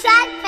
track